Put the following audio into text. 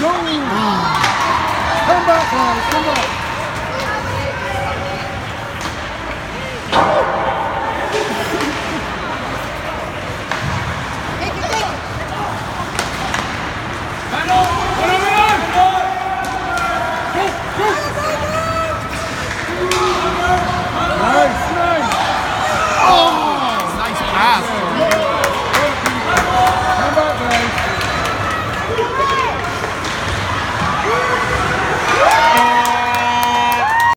Going. Come back, guys. Come back.